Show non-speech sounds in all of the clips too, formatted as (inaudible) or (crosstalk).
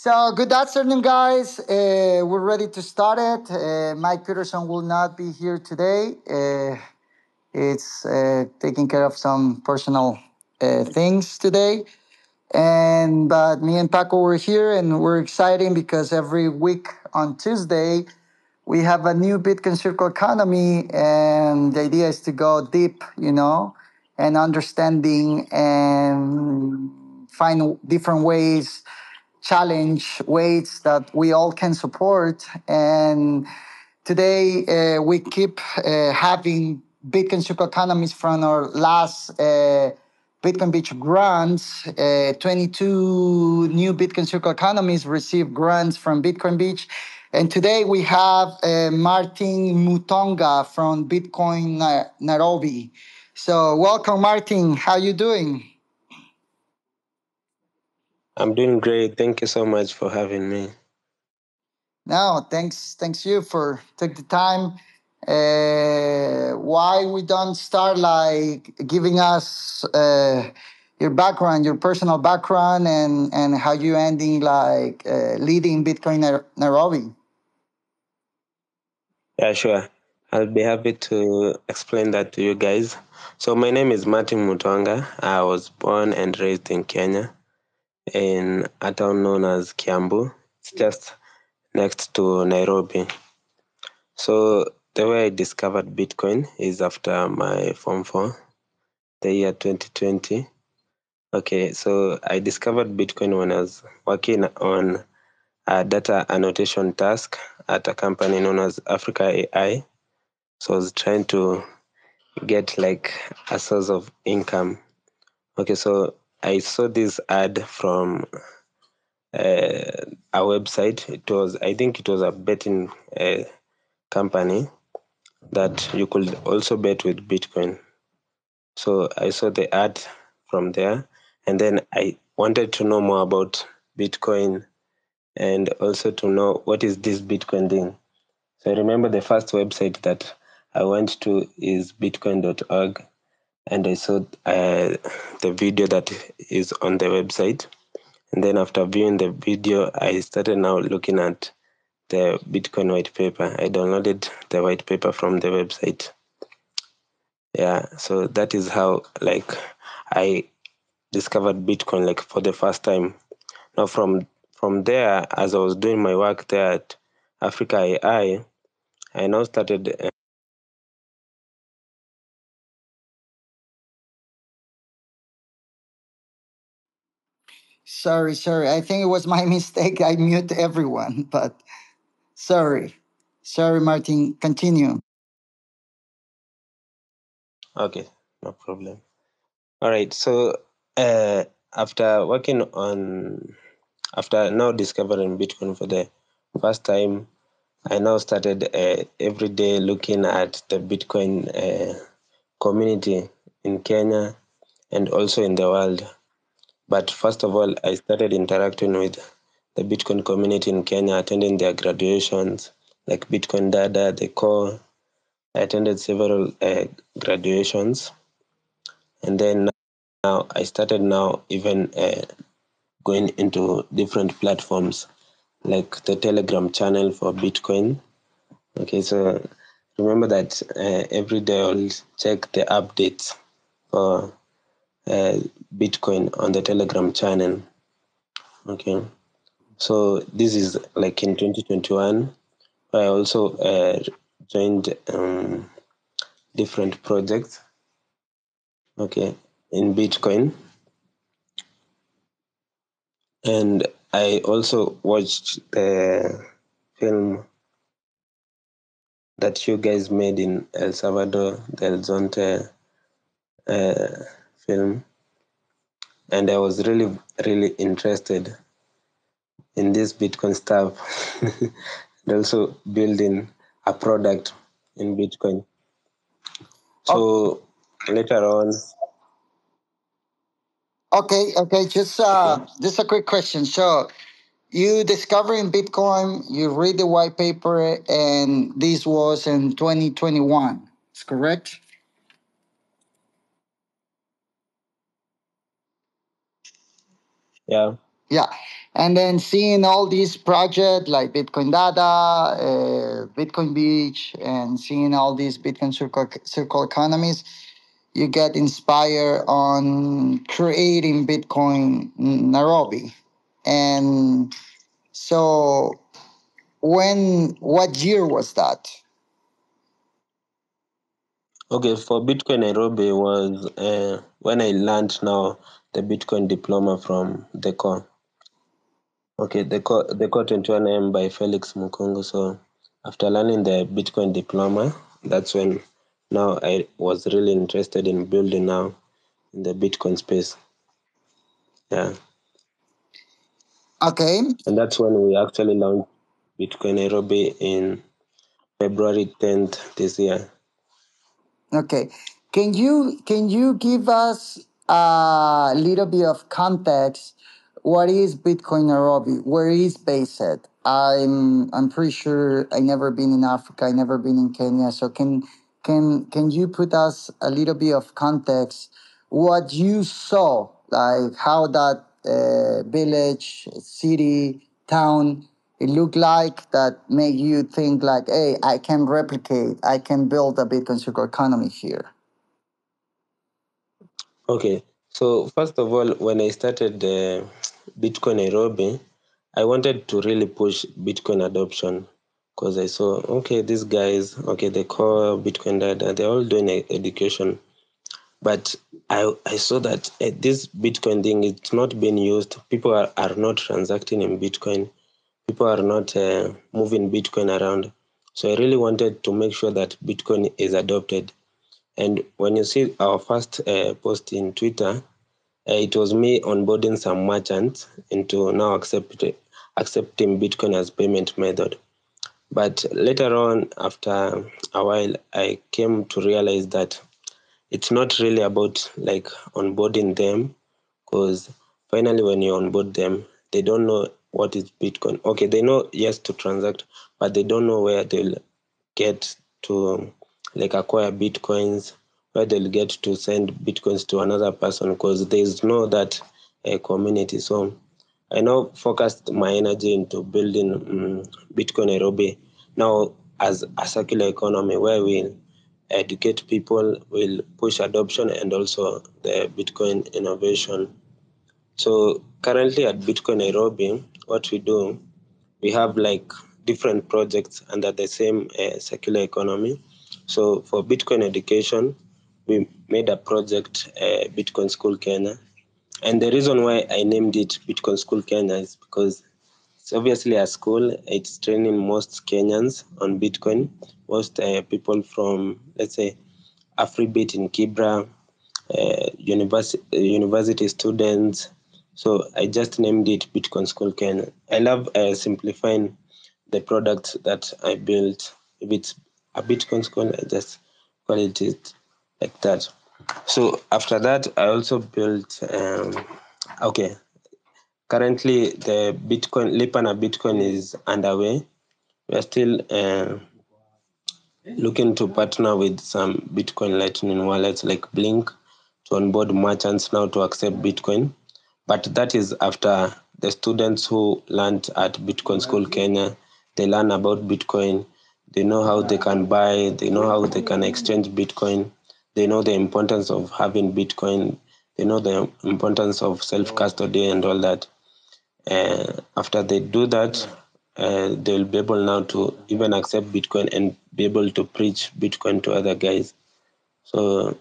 So, good afternoon, guys. Uh, we're ready to start it. Uh, Mike Peterson will not be here today. Uh, it's uh, taking care of some personal uh, things today. And but me and Paco were here, and we're exciting because every week on Tuesday we have a new Bitcoin circle economy, and the idea is to go deep, you know, and understanding and find different ways, challenge ways that we all can support. And today uh, we keep uh, having Bitcoin circle economies from our last. Uh, Bitcoin Beach grants. Uh, 22 new Bitcoin Circle economies received grants from Bitcoin Beach. And today we have uh, Martin Mutonga from Bitcoin Nairobi. So welcome, Martin. How you doing? I'm doing great. Thank you so much for having me. No, thanks. Thanks you for take the time uh, why we don't start like giving us uh, your background, your personal background, and and how you ending like uh, leading Bitcoin Nairobi. Yeah, sure. I'll be happy to explain that to you guys. So my name is Martin Mutonga. I was born and raised in Kenya, in a town known as Kiambu. It's mm. just next to Nairobi. So the way I discovered Bitcoin is after my Form 4, the year 2020. Okay, so I discovered Bitcoin when I was working on a data annotation task at a company known as Africa AI. So I was trying to get like a source of income. Okay, so I saw this ad from uh, a website. It was, I think it was a betting uh, company that you could also bet with Bitcoin. So I saw the ad from there, and then I wanted to know more about Bitcoin and also to know what is this Bitcoin thing. So I remember the first website that I went to is bitcoin.org, and I saw uh, the video that is on the website. And then after viewing the video, I started now looking at the Bitcoin white paper. I downloaded the white paper from the website. Yeah, so that is how like I discovered Bitcoin like for the first time. Now from from there, as I was doing my work there at Africa AI, I now started. Sorry, sorry. I think it was my (laughs) mistake. I mute everyone, but sorry. Sorry, Martin. Continue. Okay, no problem. All right. So uh, after working on, after now discovering Bitcoin for the first time, I now started uh, every day looking at the Bitcoin uh, community in Kenya and also in the world. But first of all, I started interacting with the Bitcoin community in Kenya, attending their graduations, like Bitcoin Dada, the core. I attended several uh, graduations, and then now I started now even uh, going into different platforms, like the Telegram channel for Bitcoin. Okay, so remember that uh, every day I'll check the updates for uh, Bitcoin on the Telegram channel. Okay, so this is like in 2021. I also uh, joined um, different projects. Okay, in Bitcoin, and I also watched the film that you guys made in El Salvador, the El Zonte uh, film, and I was really, really interested in this Bitcoin stuff, (laughs) and also building a product in Bitcoin. So oh. later on. Okay, okay, just uh, okay. just a quick question. So you discovering Bitcoin, you read the white paper, and this was in 2021. Is correct? Yeah. Yeah. and then seeing all these projects like Bitcoin Dada, uh, Bitcoin Beach, and seeing all these Bitcoin circle, circle economies, you get inspired on creating Bitcoin Nairobi. And so, when what year was that? Okay, for Bitcoin Nairobi was uh, when I learned now the Bitcoin diploma from the core. Okay, the core the core 21M by Felix Mukungu. So after learning the Bitcoin diploma, that's when now I was really interested in building now in the Bitcoin space. Yeah. Okay. And that's when we actually launched Bitcoin Nairobi in February 10th this year. Okay. Can you can you give us a little bit of context? What is Bitcoin Nairobi? Where is based? I'm I'm pretty sure I never been in Africa. I never been in Kenya. So can can can you put us a little bit of context? What you saw, like how that uh, village, city, town it looked like that make you think like, hey, I can replicate, I can build a Bitcoin circle economy here? Okay, so first of all, when I started uh, Bitcoin Nairobi, I wanted to really push Bitcoin adoption because I saw, okay, these guys, okay, they call Bitcoin Dada, they're all doing education. But I, I saw that uh, this Bitcoin thing, it's not being used. People are, are not transacting in Bitcoin people are not uh, moving Bitcoin around. So I really wanted to make sure that Bitcoin is adopted. And when you see our first uh, post in Twitter, uh, it was me onboarding some merchants into now accept, accepting Bitcoin as payment method. But later on, after a while, I came to realize that it's not really about like onboarding them, because finally, when you onboard them, they don't know what is Bitcoin. Okay, they know yes to transact, but they don't know where they'll get to like acquire Bitcoins, where they'll get to send Bitcoins to another person because there's no that uh, community. So I now focused my energy into building um, Bitcoin Nairobi now as a circular economy where we'll educate people, we'll push adoption and also the Bitcoin innovation. So currently at Bitcoin Nairobi, what we do, we have like different projects under the same uh, circular economy. So for Bitcoin education, we made a project, uh, Bitcoin School Kenya. And the reason why I named it Bitcoin School Kenya is because it's obviously a school. It's training most Kenyans on Bitcoin. Most uh, people from, let's say, Afribit in Kibra, uh, university, university students, so I just named it Bitcoin School Kenya. I love uh, simplifying the product that I built. If it's a Bitcoin school, I just call it, it like that. So after that, I also built. Um, okay, currently the Bitcoin Lipana Bitcoin is underway. We are still uh, looking to partner with some Bitcoin Lightning wallets like Blink to onboard merchants now to accept Bitcoin. But that is after the students who learned at Bitcoin School Kenya, they learn about Bitcoin, they know how they can buy, they know how they can exchange Bitcoin, they know the importance of having Bitcoin, they know the importance of self custody and all that. Uh, after they do that, uh, they'll be able now to even accept Bitcoin and be able to preach Bitcoin to other guys. So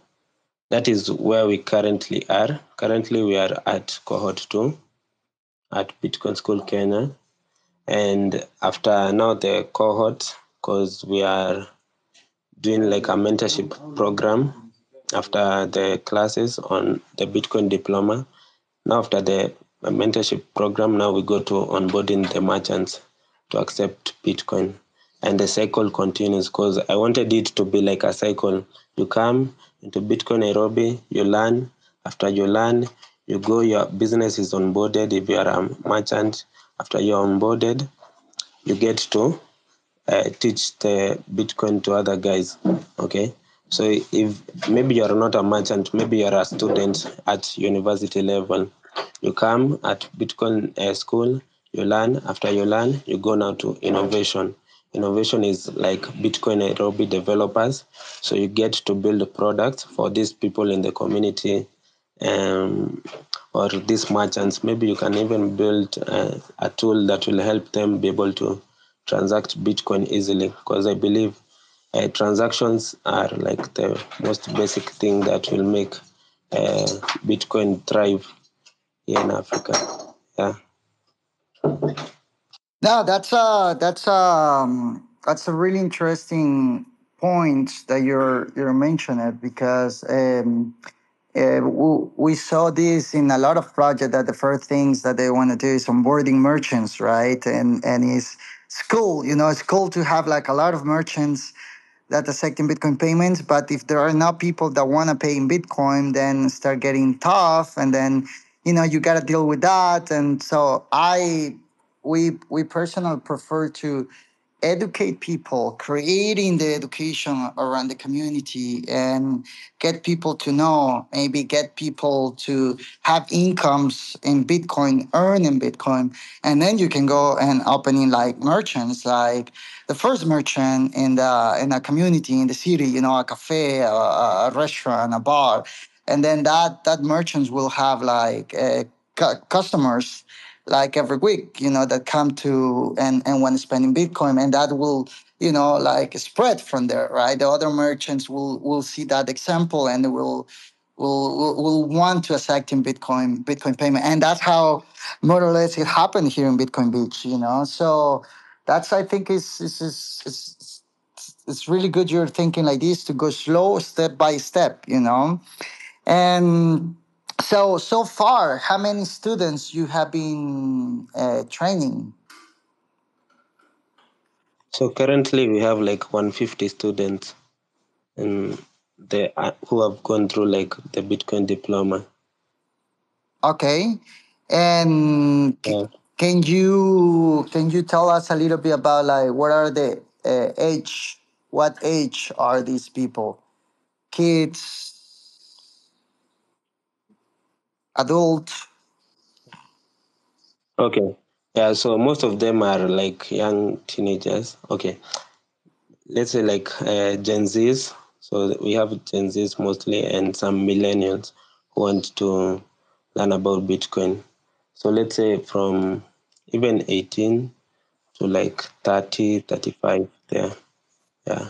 that is where we currently are. Currently, we are at cohort two at Bitcoin School Kenya. And after now the cohort, because we are doing like a mentorship program after the classes on the Bitcoin diploma. Now after the mentorship program, now we go to onboarding the merchants to accept Bitcoin. And the cycle continues because I wanted it to be like a cycle. You come, into Bitcoin Nairobi, you learn. After you learn, you go, your business is onboarded. If you are a merchant, after you're onboarded, you get to uh, teach the Bitcoin to other guys. Okay. So if maybe you're not a merchant, maybe you're a student at university level, you come at Bitcoin uh, school, you learn. After you learn, you go now to innovation. Innovation is like Bitcoin Nairobi developers. So you get to build products for these people in the community um, or these merchants. Maybe you can even build uh, a tool that will help them be able to transact Bitcoin easily. Because I believe uh, transactions are like the most basic thing that will make uh, Bitcoin thrive here in Africa. Yeah. No, that's a that's um that's a really interesting point that you're you're mentioning because um, uh, we saw this in a lot of projects that the first things that they want to do is onboarding merchants, right? And and it's it's cool, you know, it's cool to have like a lot of merchants that accepting Bitcoin payments. But if there are not people that want to pay in Bitcoin, then start getting tough, and then you know you got to deal with that. And so I, we we personally prefer to educate people, creating the education around the community and get people to know, maybe get people to have incomes in Bitcoin, earn in Bitcoin. And then you can go and opening like merchants, like the first merchant in the in a community in the city, you know, a cafe, a, a restaurant, a bar. And then that that merchants will have like uh, cu- customers like every week, you know, that come to and and want to spend in Bitcoin, and that will you know like spread from there, right? The other merchants will will see that example and will will will, want to accept in Bitcoin Bitcoin payment, and that's how more or less it happened here in Bitcoin Beach, you know. So that's I think is is is. is it's really good you're thinking like this to go slow step by step you know and so so far, how many students you have been uh, training? So currently we have like 150 students and they are, who have gone through like the Bitcoin diploma. Okay, and Yeah. can you can you tell us a little bit about like what are the uh, age? What age are these people? Kids, adult? Okay. Yeah, so most of them are like young teenagers. Okay. Let's say like uh, Gen Zs. So we have Gen Zs mostly and some millennials who want to learn about Bitcoin. So let's say from even 18 to like 30, 35 there. Yeah.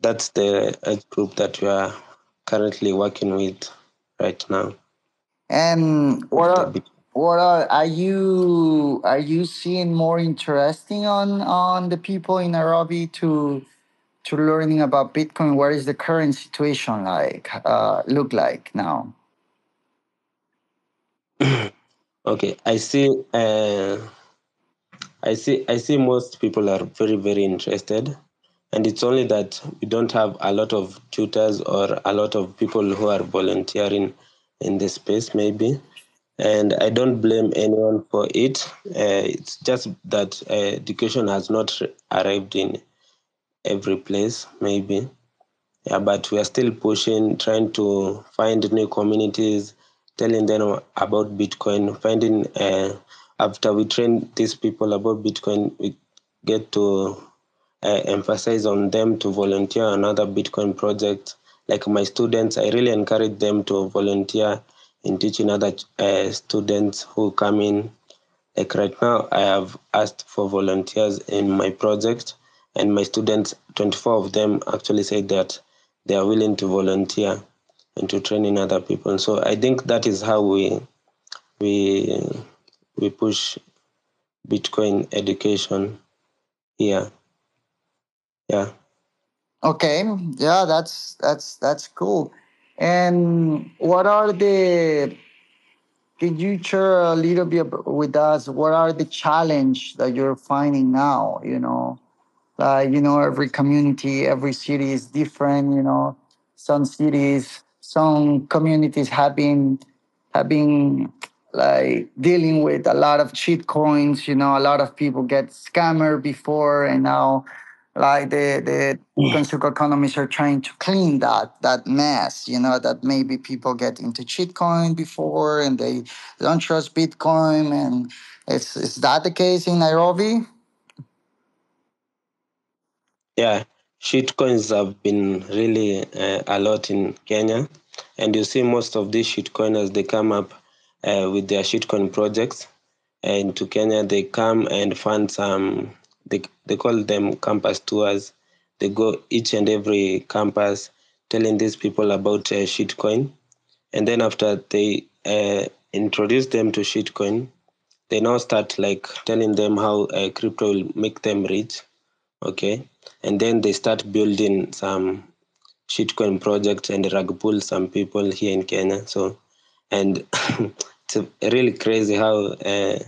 That's the age group that we are currently working with right now. And what are what are are you are you seeing more interesting on on the people in Nairobi to to learning about Bitcoin? What is the current situation like? Uh, look like now? (coughs) okay, I see. Uh, I see. I see. Most people are very, very interested, and it's only that we don't have a lot of tutors or a lot of people who are volunteering in the space, maybe. And I don't blame anyone for it. Uh, it's just that uh, education has not arrived in every place, maybe. Yeah, but we are still pushing, trying to find new communities, telling them about Bitcoin, finding uh, after we train these people about Bitcoin, we get to uh, emphasize on them to volunteer on other Bitcoin projects. Like my students, I really encourage them to volunteer in teaching other uh, students who come in like right now, I have asked for volunteers in my project, and my students, 24 of them, actually said that they are willing to volunteer and to train in other people. So I think that is how we we we push Bitcoin education here. Yeah. Okay, yeah, that's that's that's cool. And what are the? Can you share a little bit with us? What are the challenge that you're finding now? You know, like you know every community every city is different you know some cities some communities have been have been like dealing with a lot of cheat coins you know a lot of people get scammer before and now like the the consumer economists are trying to clean that that mess you know that maybe people get into shitcoin before and they don't trust bitcoin. And is is that the case in nairobi? Yeah shitcoins have been really uh, a lot in kenya. And you see most of these cheat shitcoiners they come up uh, with their shitcoin projects. And to kenya they come and fund some they, they call them campus tours. They go each and every campus telling these people about uh, shitcoin. And then after they uh, introduce them to shitcoin, they now start like telling them how uh, crypto will make them rich. Okay. And then they start building some shitcoin projects and rug pull some people here in Kenya. So, and (coughs) it's really crazy how uh,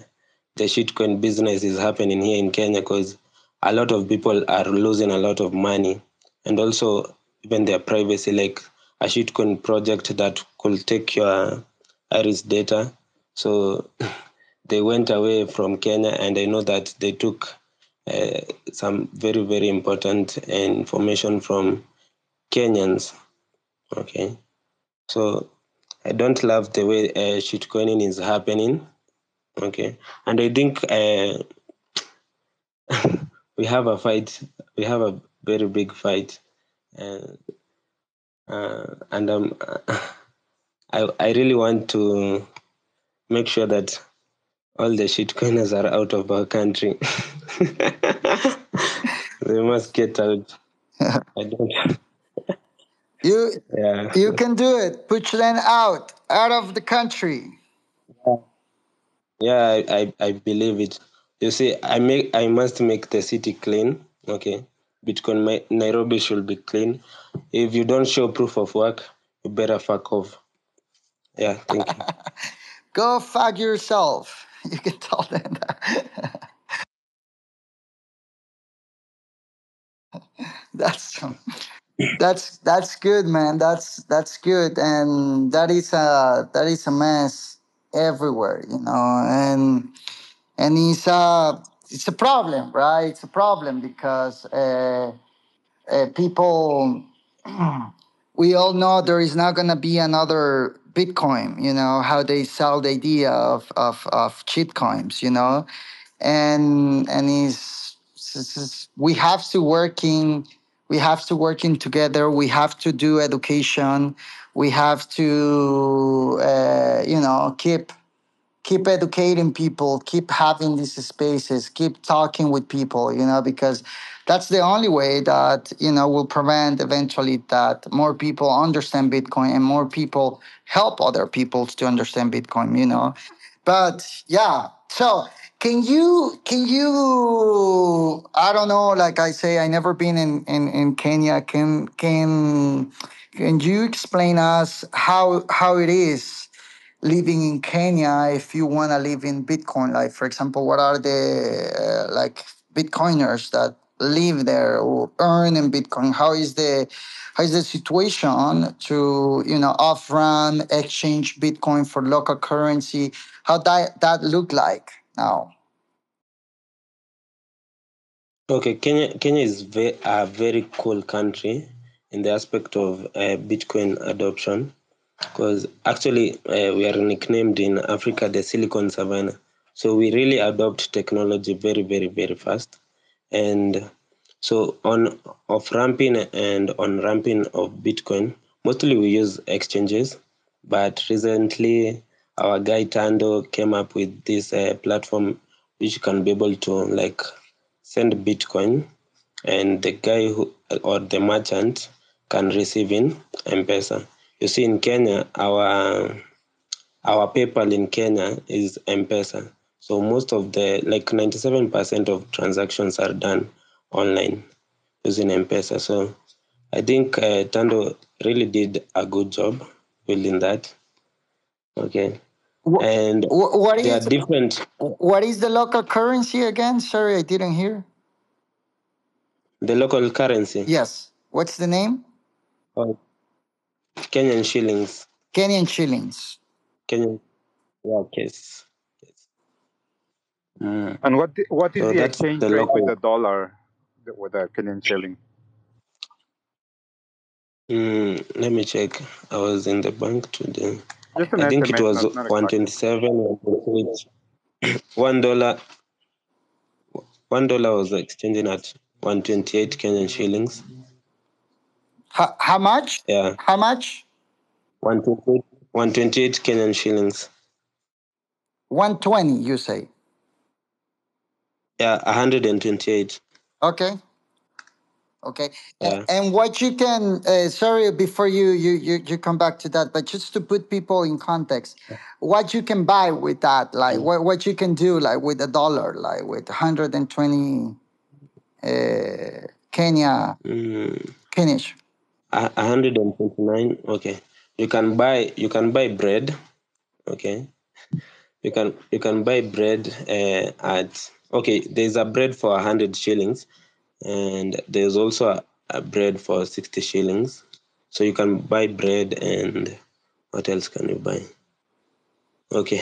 the shitcoin business is happening here in Kenya because a lot of people are losing a lot of money. And also even their privacy like a shitcoin project that could take your iris data. So (laughs) they went away from kenya and i know that they took uh, some very very important information from kenyans. Okay. So i don't love the way uh, shitcoining is happening okay. And i think uh, (laughs) we have a fight we have a very big fight uh, uh, and um, (laughs) I, I really want to make sure that all the shitcoiners are out of our country. (laughs) They must get out. I don't you yeah. you can do it. Put them out out of the country yeah I, I, I believe it. You see i make i must make the city clean okay? Bitcoin nairobi should be clean. If you don't show proof of work you better fuck off. Yeah thank you. (laughs) Go fuck yourself. (laughs) You can tell them that. (laughs) That's that's that's good man. That's that's good. And that is a that is a mess everywhere you know and and it's a it's a problem, right? It's a problem because uh, uh, people, (clears throat) we all know there is not going to be another Bitcoin. You know how they sell the idea of of of cheat coins. You know, and and it's we have to working we have to working together. We have to do education. We have to uh, you know keep keep educating people keep having these spaces keep talking with people you know because that's the only way that you know will prevent eventually that more people understand bitcoin and more people help other people to understand bitcoin you know. But yeah so can you can you i don't know like i say i never been in in, in kenya can can can you explain us how how it is living in Kenya if you want to live in Bitcoin? Like, for example, what are the uh, like Bitcoiners that live there or earn in Bitcoin? How is the how is the situation to you know off run exchange Bitcoin for local currency? How that that look like now? Okay, Kenya Kenya is ve- a very cool country in the aspect of uh, Bitcoin adoption because actually uh, we are nicknamed in Africa the Silicon Savannah. So we really adopt technology very, very, very fast. And so on off ramping and on ramping of Bitcoin, mostly we use exchanges. But recently, our guy Tando came up with this uh, platform which can be able to like send Bitcoin, and the guy who or the merchant can receive in M-Pesa. You see, in Kenya, our our PayPal in Kenya is M-Pesa. So most of the like 97% of transactions are done online using M-Pesa. So I think uh, Tando really did a good job building that. Okay. And what is different. What is the local currency again? Sorry, I didn't hear. The local currency. Yes. What's the name? Oh, Kenyan shillings. Kenyan shillings. Kenyan. Yeah, yes. Yes. Mm. And what what is so the exchange the rate with the dollar? the, with the Kenyan shilling? Mm, let me check. I was in the bank today. Just an I think it was not, not one exactly. twenty seven. One dollar. One dollar was exchanging at one twenty eight Kenyan shillings. How, how much? Yeah, How much? one twenty eight. One twenty eight Kenyan shillings. 120, you say. Yeah, hundred and twenty eight. Okay. Okay. Yeah. And what you can, uh, sorry, before you, you, you, you come back to that, but just to put people in context, what you can buy with that, like what, what you can do, like with a dollar, like with 120 uh, Kenya, Mm, Kenish. a a hundred and twenty nine. Okay, you can buy you can buy bread. Okay, you can you can buy bread uh, at okay. There's a bread for a hundred shillings, and there's also a, a bread for sixty shillings. So you can buy bread and what else can you buy? Okay,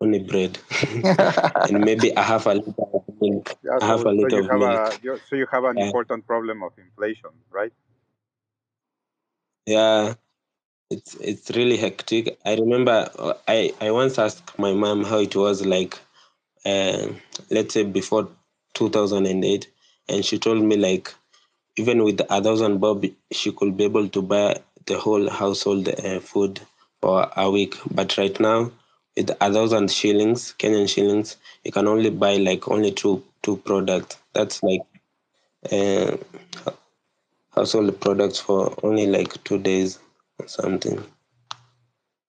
only bread (laughs) and maybe a half a liter of milk. Yeah, A half so, a so liter you of have milk. a so you have an Yeah. important problem of inflation, right? Yeah, it's it's really hectic. I remember uh, I I once asked my mom how it was like, uh, let's say before 2008, and she told me like even with a thousand bob, she could be able to buy the whole household uh, food for a week. But right now, with a thousand shillings, Kenyan shillings, you can only buy like only two two products. That's like uh, household products for only like two days or something.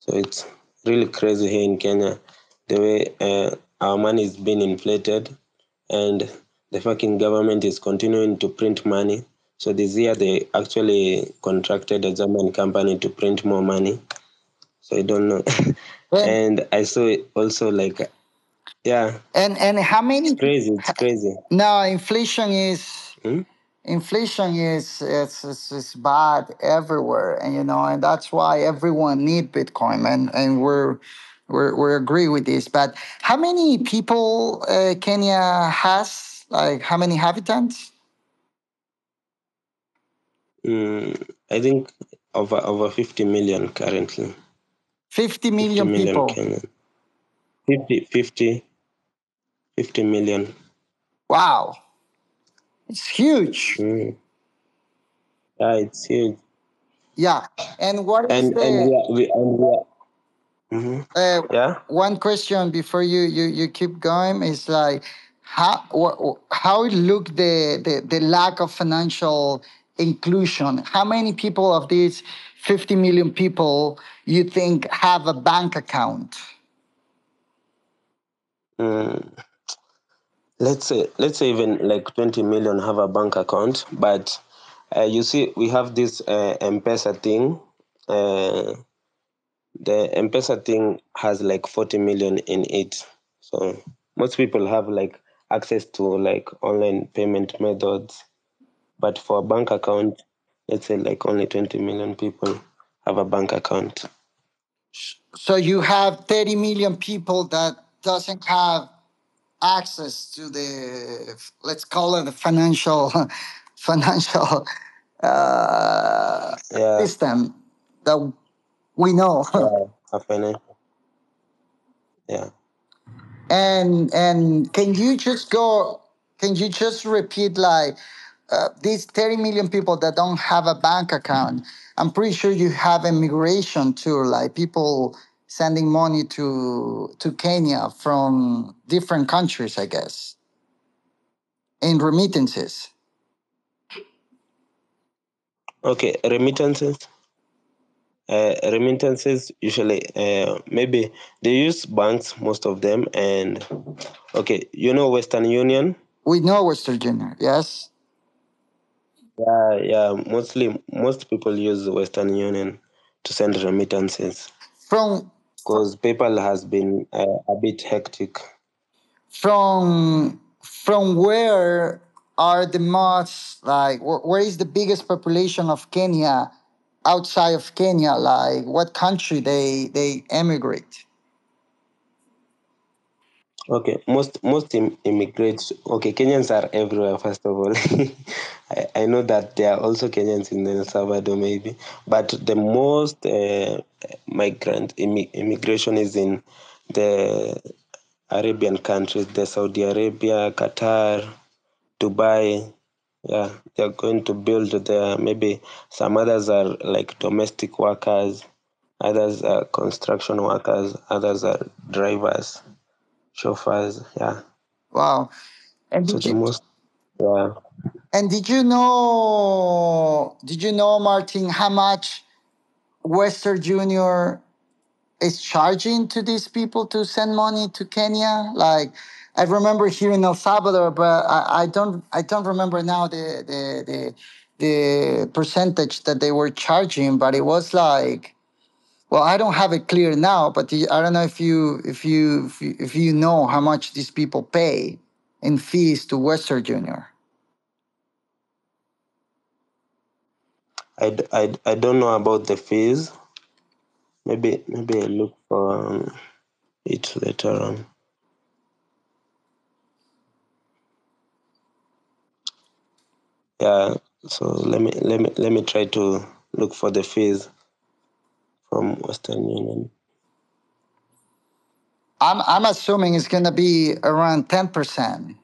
So it's really crazy here in Kenya, the way uh, our money is being inflated, and the fucking government is continuing to print money. So this year they actually contracted a German company to print more money. So I don't know. (laughs) And, and I saw it also like, yeah, and, and how many? crazy. It's crazy. No, inflation is Hmm? inflation is it's, it's, it's bad everywhere and you know and that's why everyone need bitcoin and and we're we're we agree with this but how many people uh, kenya has like how many inhabitants Mm, I think over over 50 million currently. 50 50 million million people Kenyan. 50, 50, 50 million. wow it's huge Mm. Yeah, it's huge. yeah and what is And and we the are, we and we are. Mhm. uh, Yeah. one question before you you you keep going is like how wha- how it look the, the the lack of financial inclusion how many people of these 50 million people you think have a bank account Mm. Let's say let's say even like 20 million have a bank account, but uh, you see we have this uh, M-Pesa thing. Uh, the M-Pesa thing has like 40 million in it. So most people have like access to like online payment methods. But for a bank account, let's say like only 20 million people have a bank account. so you have 30 million people that doesn't have access to the let's call it the financial (laughs) financial uh, Yeah, system that we know (laughs) yeah, a financial. Yeah. and and can you just go can you just repeat like uh, these 30 million people that don't have a bank account i'm pretty sure you have immigration too like people sending money to to kenya from different countries i guess in remittances Okay, remittances. Uh, remittances usually uh, maybe they use banks most of them and okay you know western union? We know western union yes. Yeah yeah mostly most people use western union to send remittances. From because paypal has been uh, a bit hectic. from from where are the most like wh- where is the biggest population of kenya outside of kenya like what country they they emigrate Okay, most most Im- immigrants. Okay, Kenyans are everywhere. First of all, (laughs) I, I know that there are also Kenyans in El Salvador, maybe, but the most uh, migrant immi- immigration is in the Arabian countries, the Saudi Arabia, Qatar, Dubai. Yeah, they're going to build there. Maybe some others are like domestic workers, others are construction workers, others are drivers, chauffeurs. Yeah. Wow. And So did the you most, yeah, and did you know did you know Martin how much Western Union is charging to these people to send money to Kenya? Like I remember here in El Salvador, but I, I don't I don't remember now the the the the percentage that they were charging, but it was like well, I don't have it clear now, but the, I don't know if you if you if you, know how much these people pay in fees to Western Union. I, I, I don't know about the fees. Maybe maybe I look for um, it later on. Yeah. So let me let me let me try to look for the fees from Western Union. I'm I'm assuming it's gonna be around ten percent.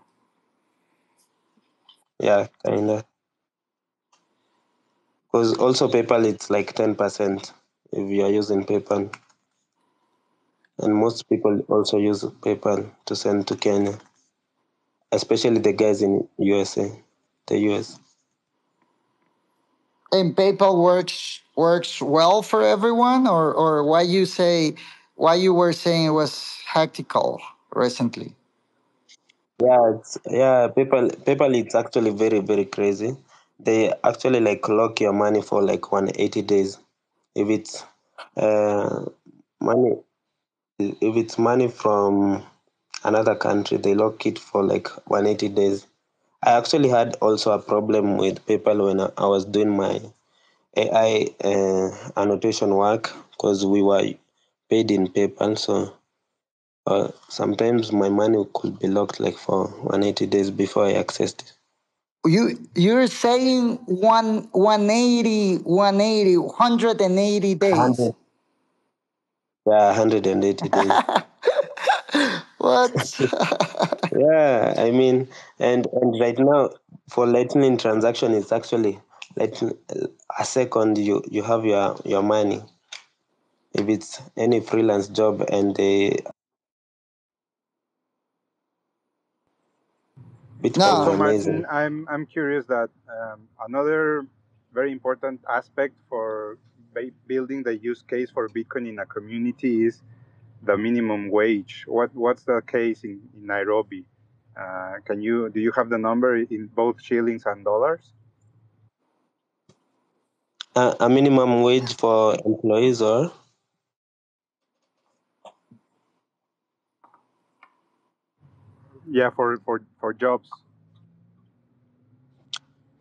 Yeah, kinda. Because also PayPal it's like ten percent if you are using PayPal, and most people also use PayPal to send to Kenya, especially the guys in USA, the US. And PayPal works works well for everyone, or or why you say why you were saying it was hectical recently. Yeah, it's yeah, PayPal PayPal it's actually very, very crazy. They actually like lock your money for like 180 days. If it's uh money if it's money from another country, they lock it for like 180 days. I actually had also a problem with PayPal when I, I was doing my AI uh, annotation work because we were paid in PayPal, so uh, sometimes my money could be locked like for 180 days before I accessed it. You you're saying one 180, 180, 180 days. 100, yeah, 180 days. (laughs) What? (laughs) Yeah, I mean, and and right now for Lightning transaction, it's actually Lightning a second you you have your your money. If it's any freelance job and they Bitcoin is So no. Martin, I'm I'm curious that um, another very important aspect for ba- building the use case for Bitcoin in a community is the minimum wage. What what's the case in, in Nairobi? Uh, can you do you have the number in both shillings and dollars? A, a minimum wage for employees or Yeah, for for for jobs.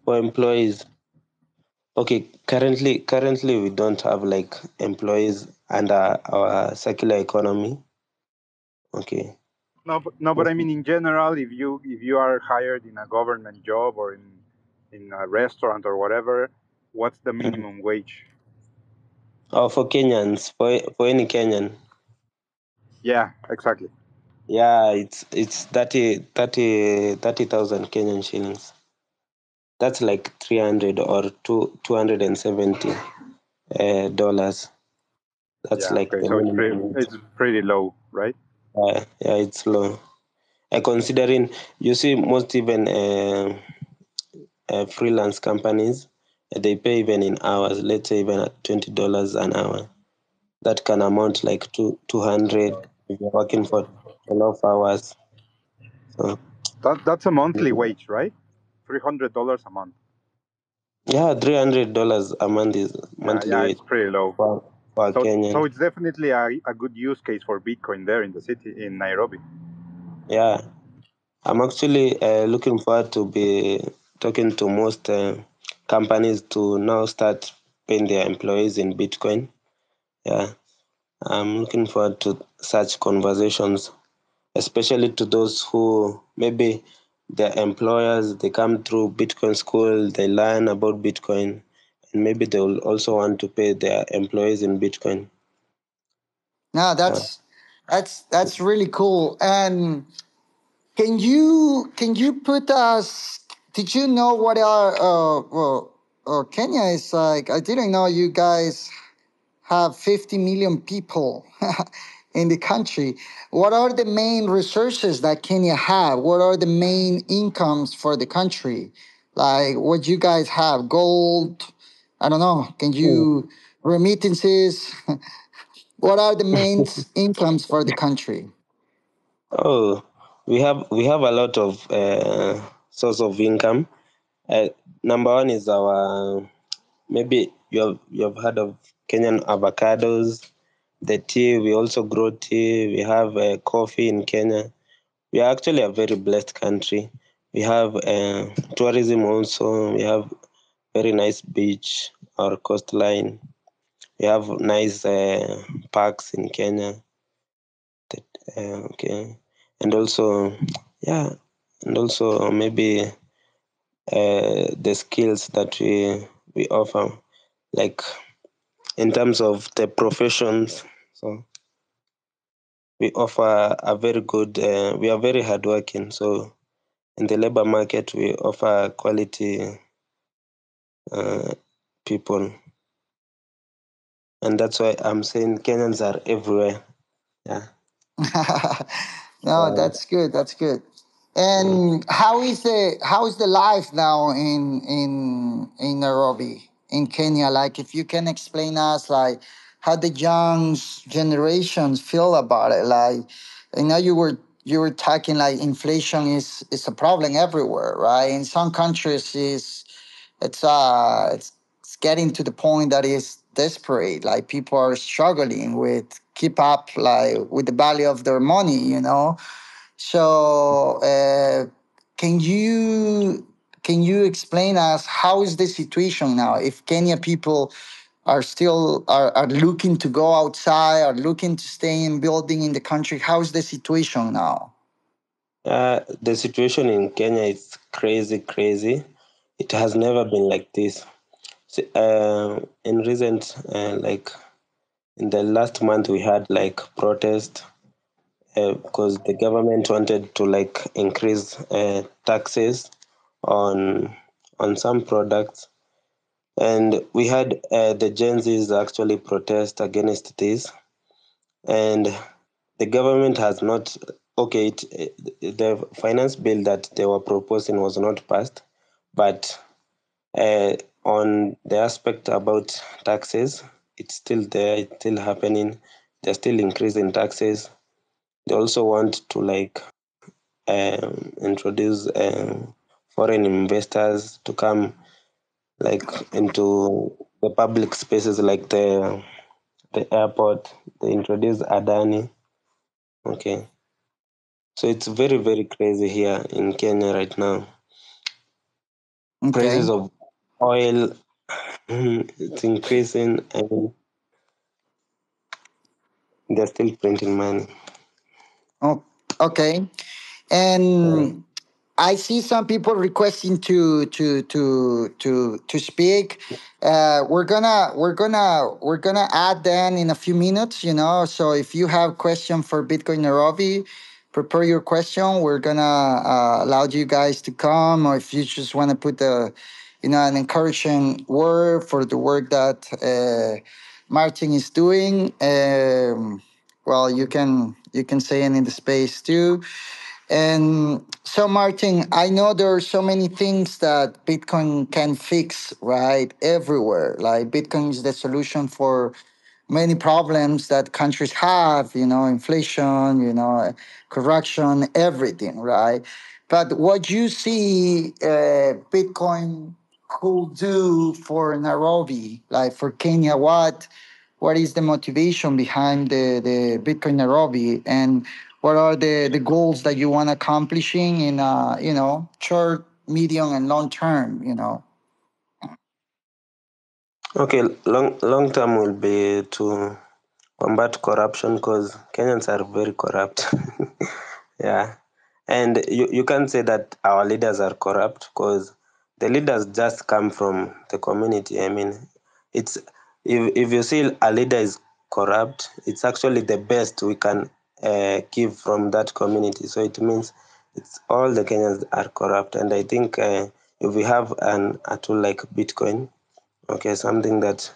for employees. Okay, currently currently we don't have like employees under our circular economy. Okay. No, but, no, but I mean in general, if you if you are hired in a government job or in in a restaurant or whatever, what's the mm. minimum wage? Oh, for Kenyans, for for any Kenyan. Yeah, exactly. Yeah, it's it's 30 30 30,000 Kenyan shillings. That's like 300 or two 270 uh, dollars. That's Yeah. like Okay. the So it's pretty it's pretty low, right? Uh, yeah, it's low. Uh, considering you see most even uh, uh, freelance companies, they pay even in hours. Let's say even at twenty dollars an hour, that can amount like two two hundred if you're working for twelve hours. So That that's a monthly wage, right? Three hundred dollars a month. yeah, three hundred dollars a month is Yeah, monthly yeah, wage it's pretty low. for for So, Kenyan. so it's definitely a, a good use case for Bitcoin there in the city in Nairobi. Yeah, I'm actually uh, looking forward to be talking to most uh, companies to now start paying their employees in Bitcoin. Yeah, I'm looking forward to such conversations especially to those who maybe their employers they come through Bitcoin school, they learn about Bitcoin, and maybe they will also want to pay their employees in Bitcoin. No, that's that's that's really cool. And can you can you put us? Did you know what are uh well uh, Kenya is like? I didn't know you guys have 50 million people (laughs) in the country. What are the main resources that Kenya have? What are the main incomes for the country? Like what you guys have? Gold? I don't know. Can you remittances? (laughs) what are the main (laughs) incomes for the country? Oh, we have we have a lot of uh, source of income. Uh, number one is our maybe you have you have heard of Kenyan avocados, the tea. We also grow tea. We have uh, coffee in Kenya. We are actually a very blessed country. We have uh, tourism also. We have very nice beach or coastline. We have nice uh, parks in Kenya. That, uh, okay, and also yeah, and also maybe uh, the skills that we we offer, like in terms of the professions. So we offer a very good. Uh, we are very hardworking. So in the labor market, we offer quality uh, people, and that's why I'm saying Kenyans are everywhere. Yeah. (laughs) no, that's good. That's good. And how is the how is the life now in in in Nairobi in Kenya? Like, if you can explain us, like, how the young generations feel about it. Like, I know you were you were talking like inflation is is a problem everywhere, right? In some countries, is it's uh it's, it's getting to the point that is desperate. Like people are struggling with keep up like with the value of their money, you know. So uh, can you can you explain us how is the situation now? If Kenya people are still are, are looking to go outside, are looking to stay in building in the country, how is the situation now? Uh, the situation in Kenya is crazy, crazy. It has never been like this. Uh, in recent, uh, like in the last month, we had like protest because uh, the government wanted to like increase uh, taxes on on some products, and we had uh, the Gen Zs actually protest against this, and the government has not okay it, the finance bill that they were proposing was not passed but uh, on the aspect about taxes it's still there it's still happening. They're still increasing taxes. They also want to like um, introduce um, foreign investors to come like into the public spaces like the the airport. They introduce adani. Okay. So it's very very crazy here in kenya right now. Okay. prices of oil (clears throat) it's increasing and they're still printing money. Oh, okay. And I see some people requesting to to to to to speak. Uh, we're gonna we're gonna we're gonna add them in a few minutes. You know, so if you have question for Bitcoin Nairobi, prepare your question. We're gonna uh, allow you guys to come, or if you just want to put the, you know, an encouraging word for the work that uh, Martin is doing. Um, well, you can you can say it in the space too. And so, Martin, I know there are so many things that Bitcoin can fix, right? Everywhere. Like, Bitcoin is the solution for many problems that countries have, you know, inflation, you know, corruption, everything, right? But what you see uh, Bitcoin could do for Nairobi, like for Kenya, what what is the motivation behind the, the Bitcoin Nairobi and what are the, the goals that you want accomplishing in uh, you know short, medium, and long term, you know? okay long long term will be to combat corruption because kenyans are very corrupt (laughs) Yeah, and you, you can't say that our leaders are corrupt because the leaders just come from the community. I mean, it's if if you see a leader is corrupt, it's actually the best we can uh, give from that community. So it means it's all the Kenyans are corrupt, and I think uh, if we have an a tool like Bitcoin, okay, something that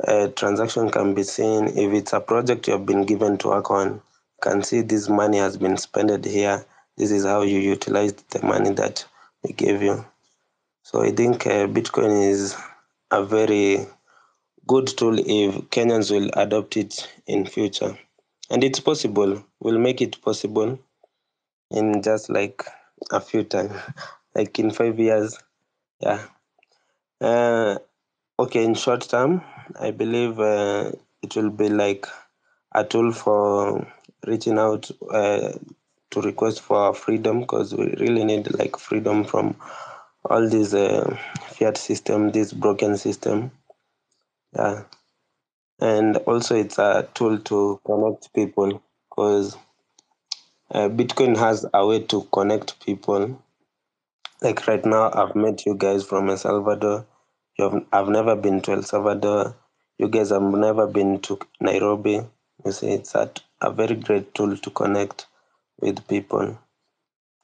a transaction can be seen if it's a project you have been given to work on you can see this money has been spent here. This is how you utilized the money that we gave you. So i think uh, bitcoin is a very good tool if kenyans will adopt it in future and it's possible. We'll make it possible in just like a few times (laughs) like in five years. Yeah. Uh, Okay, in short term, I believe uh, it will be like a tool for reaching out uh, to request for freedom because we really need like freedom from all this uh, fiat system, this broken system. Yeah, and also it's a tool to connect people because uh, Bitcoin has a way to connect people like right now, I've met you guys from El Salvador. You have, I've never been to El Salvador. You guys have never been to Nairobi. You see, it's a, a very great tool to connect with people.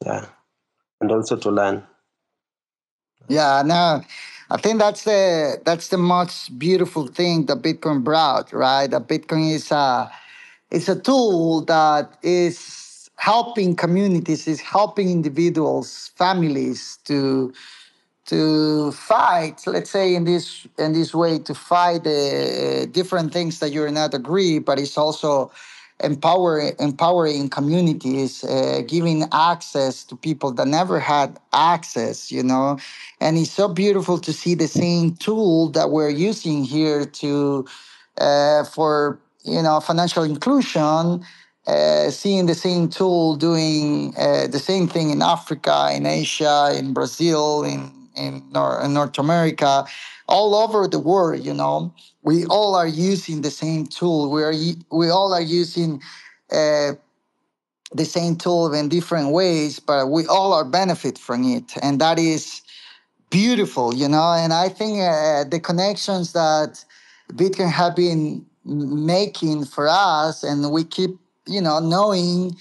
Yeah. And also to learn. Yeah, no, I think that's the that's the most beautiful thing that Bitcoin brought, right? That Bitcoin is a it's a tool that is helping communities, is helping individuals, families to to fight let's say in this in this way to fight the different things that you're not agree but it's also empowering empowering communities uh, giving access to people that never had access you know? And it's so beautiful to see the same tool that we're using here to uh, for you know financial inclusion uh, seeing the same tool doing uh, the same thing in africa in asia in brazil in in, in North America, all over the world, you know, we all are using the same tool. We are we all are using uh, the same tool in different ways, but we all are benefit from it, and that is beautiful, you know. And I think uh, the connections that Bitcoin have been making for us, and we keep, you know, knowing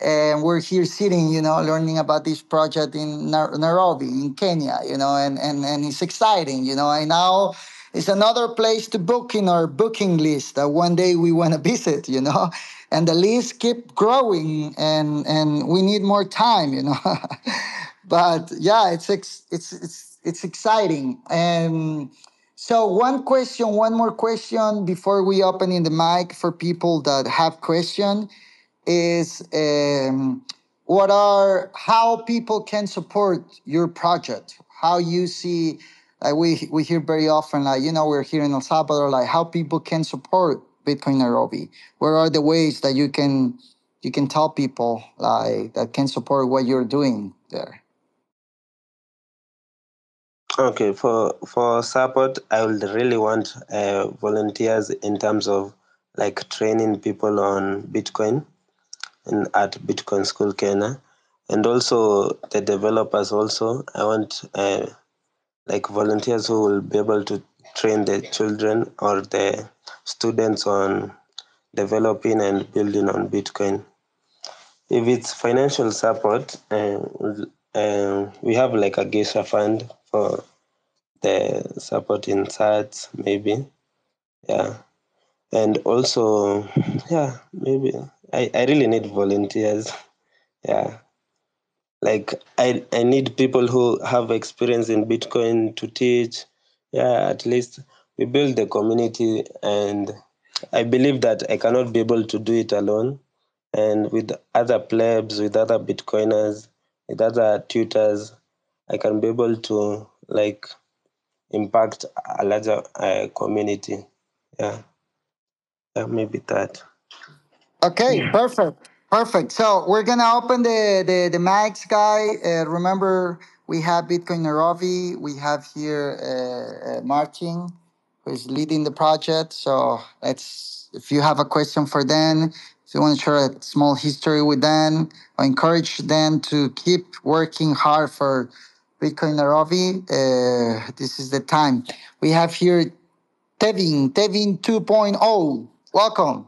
and we're here sitting, you know, learning about this project in Nairobi, in Kenya, you know, and, and, and it's exciting, you know, and now it's another place to book in our booking list that one day we want to visit, you know, (laughs) and the list keep growing and, and we need more time, you know, (laughs) but yeah, it's, it's, it's, it's exciting. And so one question, one more question before we open in the mic for people that have question is um, what are how people can support your project. How you see like we we hear very often like you know we're here in el salvador like how people can support bitcoin nairobi. Where are the ways that you can you can tell people like that can support what you're doing there? Okay for for support i would really want uh, volunteers in terms of like training people on bitcoin in, at Bitcoin School Kenya, and also the developers. Also, I want uh, like volunteers who will be able to train the children or the students on developing and building on Bitcoin. If it's financial support, uh, uh, we have like a Geyser fund for the support in SATs, maybe. Yeah and also yeah maybe i, I really need volunteers. Yeah. Like I, I need people who have experience in bitcoin to teach. Yeah at least we build the community and i believe that i cannot be able to do it alone. And with other plebs with other bitcoiners with other tutors i can be able to like impact a larger uh, community. Yeah. Yeah maybe that Okay, perfect, perfect. So we're gonna open the the, the mics, guy. Uh, remember, we have Bitcoin Nairobi. We have here uh, uh, Martin, who is leading the project. So let's. If you have a question for Dan, if you want to share a small history with Dan, I encourage Dan to keep working hard for Bitcoin Nairobi. Uh, this is the time. We have here Tevin, Tevin 2.0. Welcome.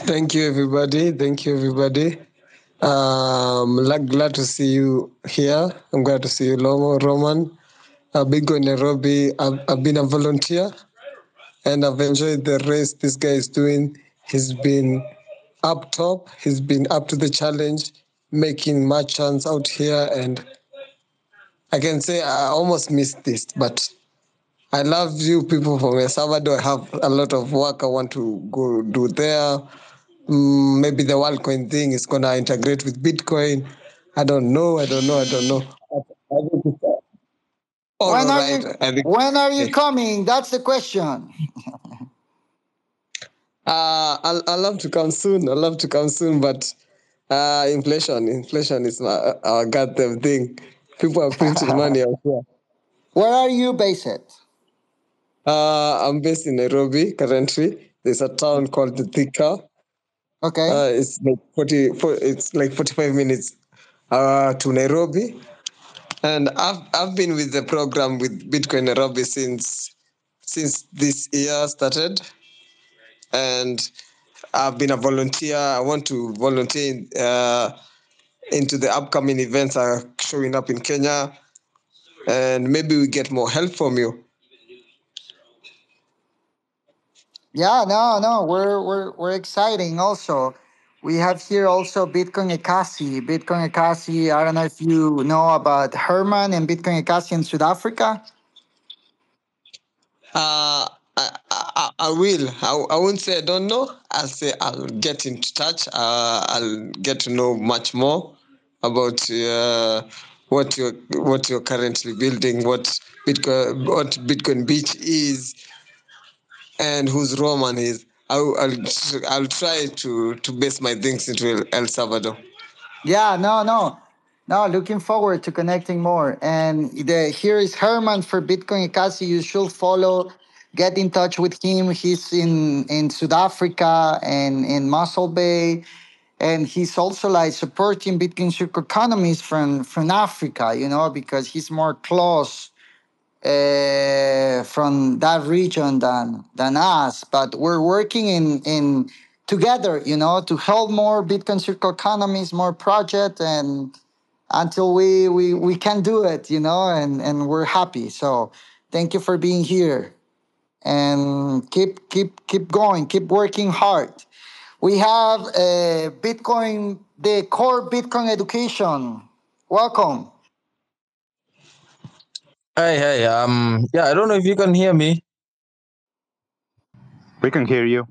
Thank you, everybody. Thank you, everybody. Um, glad to see you here. I'm glad to see you, Lomo, Roman. I've been going Nairobi. I've, I've been a volunteer and I've enjoyed the race this guy is doing. He's been up top, he's been up to the challenge, making merchants out here. And I can say I almost missed this, but I love you people from El Salvador. I have a lot of work I want to go do there. Mm, maybe the WorldCoin thing is going to integrate with Bitcoin. I don't know. I don't know. I don't know. All when right. are you, when are you coming? That's the question. (laughs) uh, I love to come soon. I love to come soon, but uh, inflation, inflation is my, our goddamn thing. People are printing (laughs) money out here. Where are you based? Uh, I'm based in Nairobi currently. There's a town called Thika. Okay. Uh, it's like 40, it's like 45 minutes uh, to Nairobi. And I've, I've been with the program with Bitcoin Nairobi since since this year started. And I've been a volunteer. I want to volunteer uh, into the upcoming events are showing up in Kenya. And maybe we get more help from you. Yeah, no, no, we're we're we're exciting also. We have here also Bitcoin Ekasi. Bitcoin Ekasi, I don't know if you know about Herman and Bitcoin Ekasi in South Africa. Uh, I, I, I will. I, I won't say I don't know. I'll say I'll get into touch. Uh, I'll get to know much more about uh, what you're what you're currently building, what Bitcoin what Bitcoin Beach is, and who's Roman is. I'll, I'll, I'll try to, to base my things into El Salvador. Yeah, no, no. No, looking forward to connecting more. And the, here is Herman for Bitcoin Ekasi. You should follow, get in touch with him. He's in, in South Africa and in Mossel Bay. And he's also like supporting Bitcoin circle economies from, from Africa, you know, because he's more close uh, from that region than than us. But we're working in in together, you know, to help more Bitcoin circle economies, more project, and until we we we can do it, you know, and and we're happy. So thank you for being here, and keep keep keep going, keep working hard. We have uh, Bitcoin, the core Bitcoin education. Welcome. Hi, hi. Um, yeah, I don't know if you can hear me. We can hear you.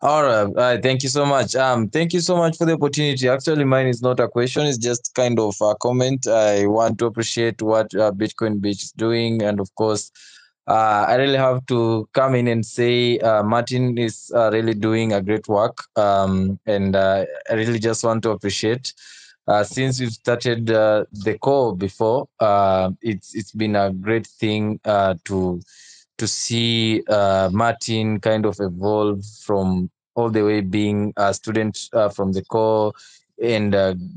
All right. All right. Thank you so much. Um, thank you so much for the opportunity. Actually, mine is not a question. It's just kind of a comment. I want to appreciate what uh, Bitcoin Beach is doing, and of course, uh, I really have to come in and say uh, Martin is uh, really doing a great work. Um, and uh, I really just want to appreciate since we've started uh, the core before, uh, it's it's been a great thing uh, to to see uh, Martin kind of evolve from all the way being a student uh, from the core and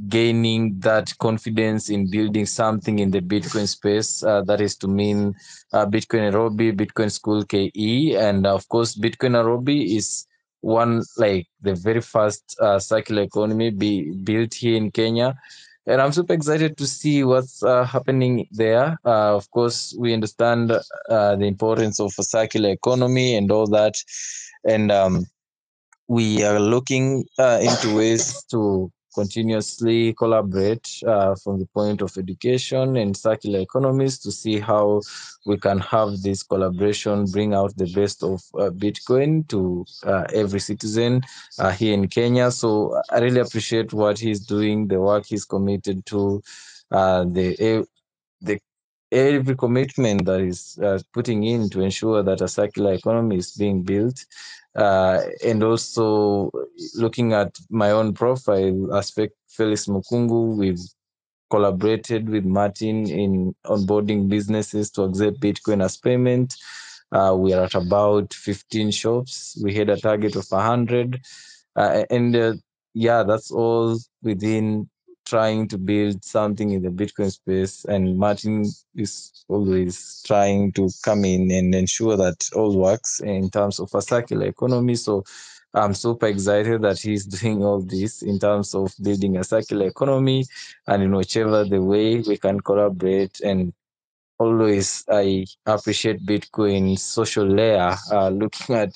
gaining that confidence in building something in the Bitcoin space. that is to mean Bitcoin Nairobi, Bitcoin School KE, and of course Bitcoin Nairobi is one like the very first uh, circular economy be built here in Kenya. And I'm super excited to see what's uh, happening there. Uh, of course, we understand uh, the importance of a circular economy and all that. And um, we are looking uh, into ways to continuously collaborate uh, from the point of education and circular economies to see how we can have this collaboration bring out the best of uh, Bitcoin to uh, every citizen uh, here in Kenya. So I really appreciate what he's doing, the work he's committed to, uh, the the every commitment that is uh, putting in to ensure that a circular economy is being built uh, and also looking at my own profile aspect felix mukungu we've collaborated with martin in onboarding businesses to accept bitcoin as payment Uh, we are at about 15 shops. We had a target of 100. Uh, and uh, yeah, that's all within trying to build something in the Bitcoin space. And Martin is always trying to come in and ensure that all works in terms of a circular economy. So I'm super excited that he's (laughs) doing all this in terms of building a circular economy and in whichever the way we can collaborate and always I appreciate Bitcoin's social layer. Uh, looking at,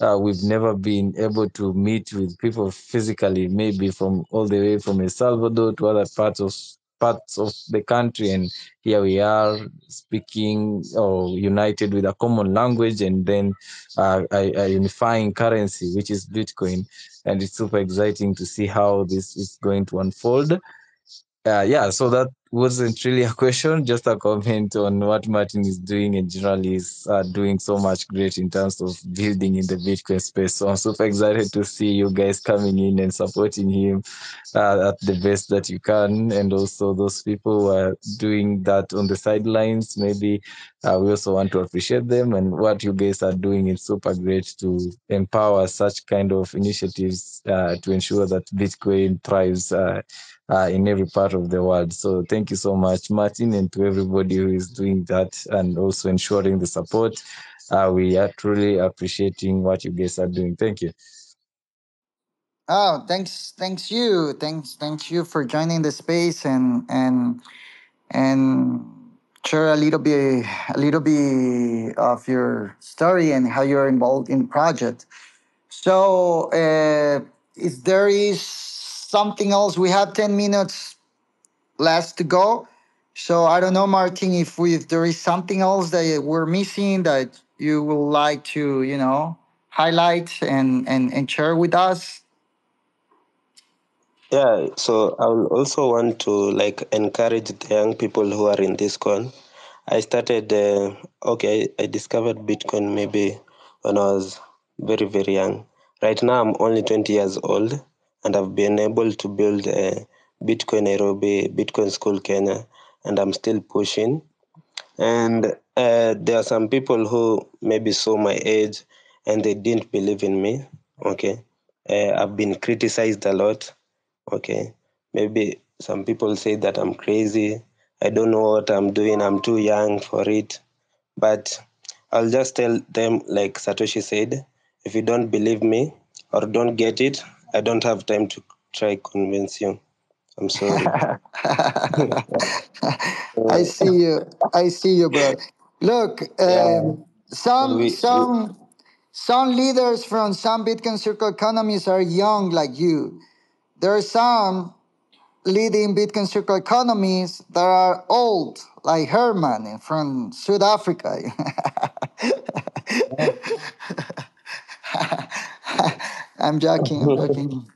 uh, we've never been able to meet with people physically, maybe from all the way from El Salvador to other parts of parts of the country, and here we are speaking or united with a common language, and then uh, a, a unifying currency, which is Bitcoin, and it's super exciting to see how this is going to unfold. Uh, yeah, so that wasn't really a question, (laughs) just a comment on what Martin is doing and generally is uh, doing so much great in terms of building in the Bitcoin space. So I'm super excited to see you guys coming in and supporting him uh, at the best that you can. And also those people who are doing that on the sidelines, maybe uh, we also want to appreciate them and what you guys are doing is super great to empower such kind of initiatives uh, to ensure that Bitcoin thrives uh, in every part of the world. So thank you so much, Martin, and to everybody who is doing that and also ensuring the support. Uh, we are truly appreciating what you guys are doing. Thank you. Oh, thanks, thanks you, thanks, thanks you for joining the space and and and share a little bit, a little bit of your story and how you're involved in project. So, uh, if there is something else, we have ten minutes left to go. So I don't know, Martin, if we if there is something else that we're missing that you would like to, you know, highlight and and, and share with us. Yeah, so I also want to like encourage the young people who are in this con. I started, uh, okay, I discovered Bitcoin maybe when I was very, very young. Right now, I'm only 20 years old and I've been able to build a Bitcoin Nairobi, Bitcoin School Kenya, and I'm still pushing. And uh, there are some people who maybe saw my age and they didn't believe in me. Okay. Uh, I've been criticized a lot okay maybe some people say that i'm crazy i don't know what i'm doing i'm too young for it but i'll just tell them like satoshi said if you don't believe me or don't get it i don't have time to try convince you i'm sorry (laughs) I see you. I see you, bro. Look, yeah um, some we, we some some leaders from some Bitcoin circle economies are young like you. There are some leading Bitcoin circle economies that are old, like Herman from South Africa. (laughs) (laughs) I'm joking. I'm (laughs) joking.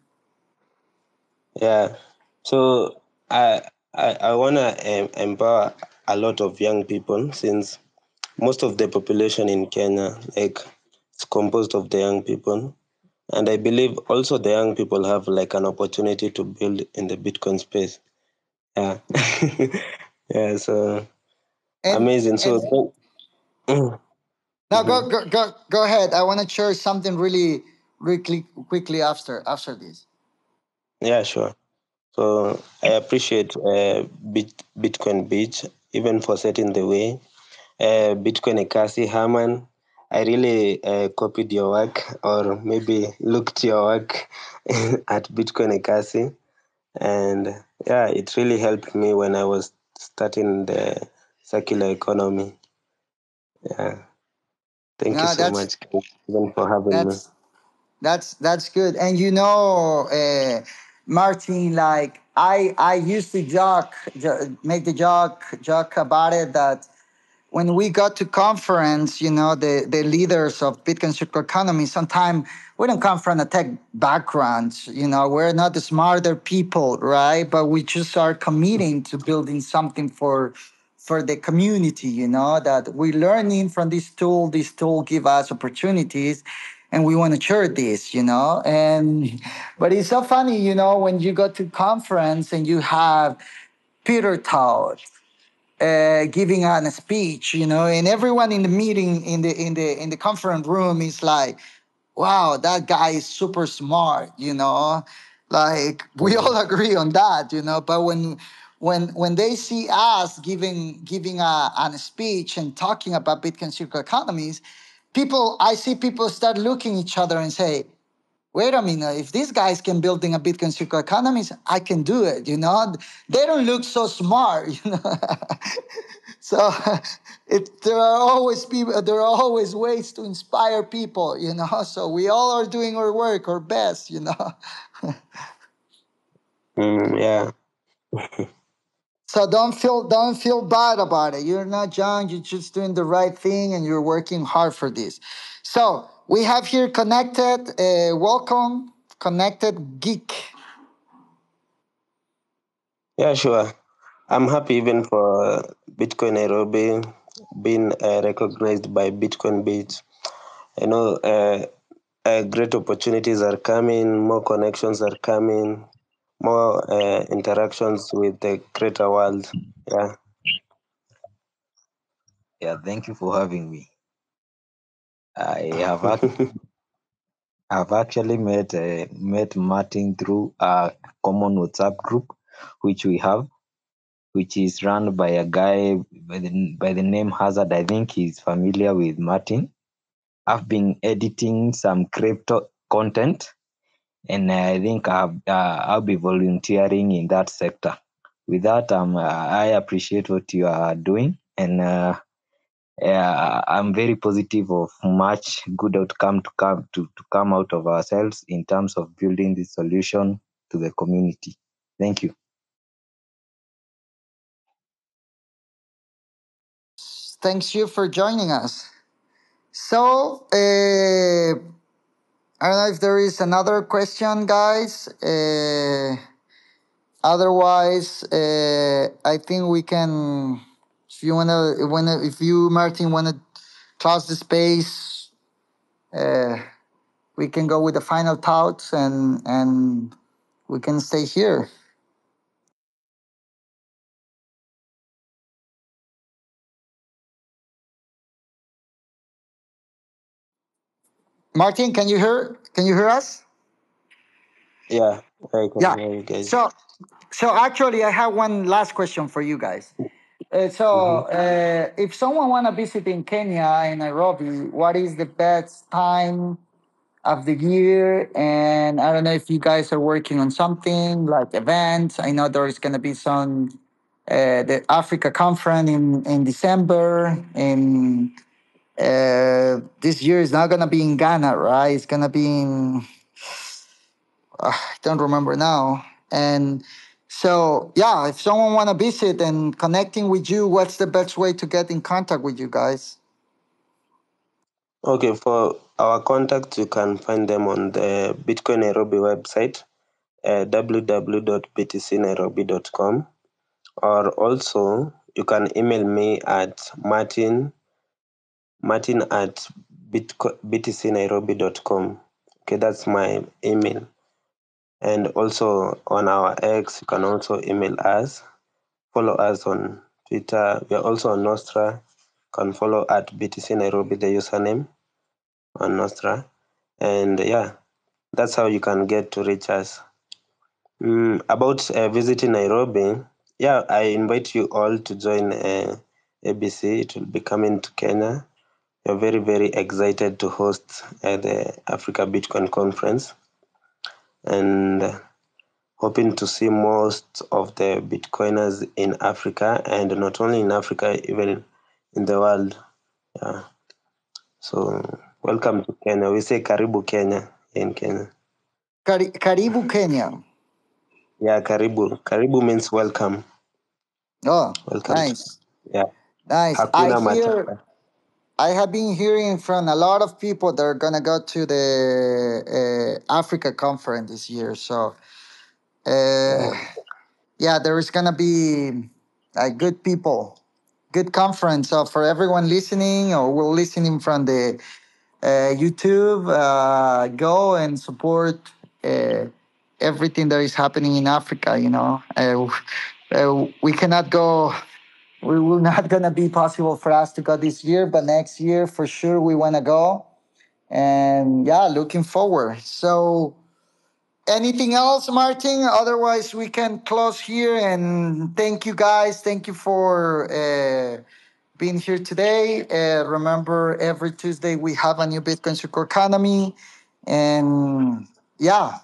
yeah so i i, I want to um, empower a lot of young people since most of the population in kenya like it's composed of the young people and i believe also the young people have like an opportunity to build in the bitcoin space yeah (laughs) yeah so And amazing and so (clears throat) now go go go go ahead. I want to share something really quickly quickly after after this. yeah sure. So i appreciate uh, Bit, bitcoin beach even for setting the way. Uh, bitcoin ekasi herman i really uh, copied your work or maybe looked your work (laughs) at bitcoin ekasi. And yeah it really helped me when i was starting the circular economy. Yeah. Thank you so much even for having me that's that's good. And you know, uh, Martin, like I I used to joke, jo- make the joke joke about it that when we got to conference, you know, the, the leaders of Bitcoin circular economy, sometimes we don't come from a tech background, you know, we're not the smarter people, right? But we just are committing to building something for for the community, you know, that we're learning from this tool, this tool give us opportunities and we want to share this, you know. And but it's so funny, you know, when you go to conference and you have Peter Todd uh, giving a speech, you know, and everyone in the meeting in the in the in the conference room is like, "Wow, that guy is super smart," you know, like we all (laughs) agree on that, you know. But when when when they see us giving giving a, a speech and talking about Bitcoin circular economies, people I see people start looking each other and say, wait a minute, if these guys can building a Bitcoin circular economies, I can do it, you know? They don't look so smart, (laughs) you know? so it, there are always people, there are always ways to inspire people, you know? So we all are doing our work, our best, you know? (laughs) Mm, yeah. (laughs) so don't feel don't feel bad about it. You're not John. you're just doing the right thing and you're working hard for this. So we have here connected, uh, welcome, connected geek. Yeah, sure. I'm happy even for Bitcoin Nairobi being uh, recognized by Bitcoin Beach. I know uh, uh, great opportunities are coming, more connections are coming, more uh, interactions with the greater world. Yeah. Yeah, thank you for having me. I (laughs) have ac- I've actually met uh, met Martin through a common WhatsApp group which we have, which is run by a guy by the by the name Hazard. I think he's familiar with Martin. I've been editing some crypto content, and I think I've, uh, I'll be volunteering in that sector. With that, um, I appreciate what you are doing, and uh, yeah, I'm very positive of much good outcome to come to, to come out of ourselves in terms of building the solution to the community. Thank you. Thanks you for joining us. So uh, I don't know if there is another question, guys. Uh, otherwise, uh, I think we can. If you wanna, wanna, if you Martin wanna close the space, uh, we can go with the final thoughts and and we can stay here. Martin, can you hear? Can you hear us? Yeah, I can Yeah. you guys. So, so actually, I have one last question for you guys. Uh, so, uh, if someone want to visit in Kenya in Nairobi, what is the best time of the year? And I don't know if you guys are working on something like events. I know there is going to be some uh, the Africa conference in in December. And uh, this year is not to be in Ghana, right? It's to be in uh, I don't remember now. And so, yeah, if someone want to visit and connecting with you, what's the best way to get in contact with you guys? Okay, for our contacts, you can find them on the Bitcoin Nairobi website, uh, www.btcnairobi.com, or also you can email me at martin martin at btcnairobi.com. Okay, that's my email. And also on our X, you can also email us. Follow us on Twitter. We are also on Nostr. You can follow at BTC Nairobi, the username on Nostr. And yeah, that's how you can get to reach us. Mm, about uh, visiting Nairobi, yeah, I invite you all to join uh, ABC. It will be coming to Kenya. We're very, very excited to host uh, the Africa Bitcoin Conference and hoping to see most of the Bitcoiners in Africa and not only in Africa, even in the world. Yeah. So, welcome to Kenya. We say Karibu Kenya in Kenya. Kari- Karibu, Kenya. Yeah, Karibu. Karibu means welcome. Oh, Welcome. nice. Yeah. Nice. Hakuna I hear. I have been hearing from a lot of people that are going to go to the uh, Africa conference this year. So, uh, yeah, there is going to be uh, good people, good conference. So, for everyone listening or will listening from the uh, YouTube, uh, go and support uh, everything that is happening in Africa. You know, we cannot go we will not gonna be possible for us to go this year, but next year for sure we wanna go. And yeah, looking forward. So anything else, Martin? Otherwise, we can close here. And thank you guys. Thank you for uh, being here today. Uh, remember, every Tuesday we have a new Bitcoin Circle Economy. And yeah,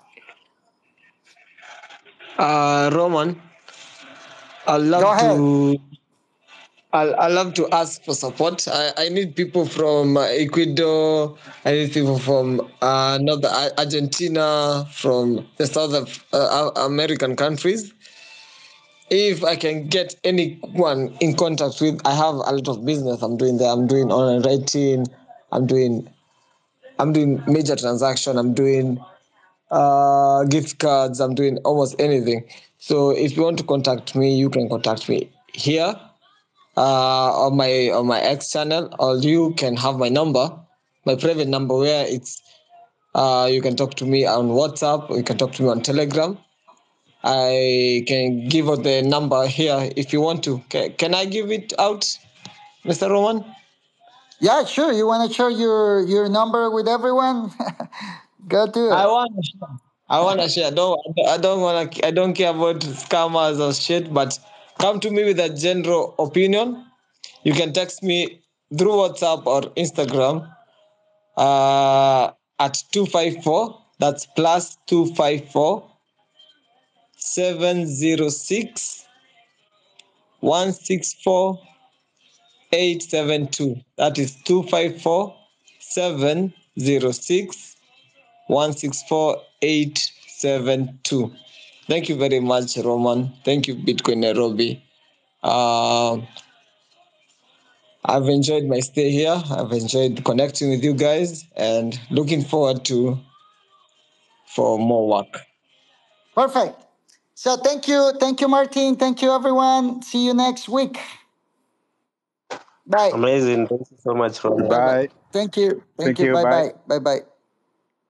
Uh, Roman, I'd love to. I I love to ask for support. I, I need people from uh, Ecuador. I need people from uh, North Argentina, from the South of, uh, American countries. If I can get anyone in contact with, I have a lot of business I'm doing there. I'm doing online writing. I'm doing, I'm doing major transaction. I'm doing uh, gift cards. I'm doing almost anything. So if you want to contact me, you can contact me here uh, on my on my X channel, or you can have my number, my private number, where it's uh, you can talk to me on WhatsApp, or you can talk to me on Telegram. I can give out the number here if you want to. Can, can I give it out, Mr. Roman? yeah, sure. You wanna share your your number with everyone? (laughs) go do it. I want to share. I want to share. Don't I don't want to. I don't care about scammers or shit. But come to me with a general opinion. You can text me through WhatsApp or Instagram uh, at two five four. That's plus two five four seven zero six one six four eight seven two. That is two five four seven zero six. 164872. Thank you very much, Roman. Thank you, Bitcoin Nairobi. Uh, I've enjoyed my stay here. I've enjoyed connecting with you guys and looking forward to for more work. Perfect. So thank you, thank you, Martin. Thank you, everyone. See you next week. Bye. Amazing. Thank you so much, Roman. Bye. Thank you. Thank, Thank you. you. Bye Bye. bye. Bye bye.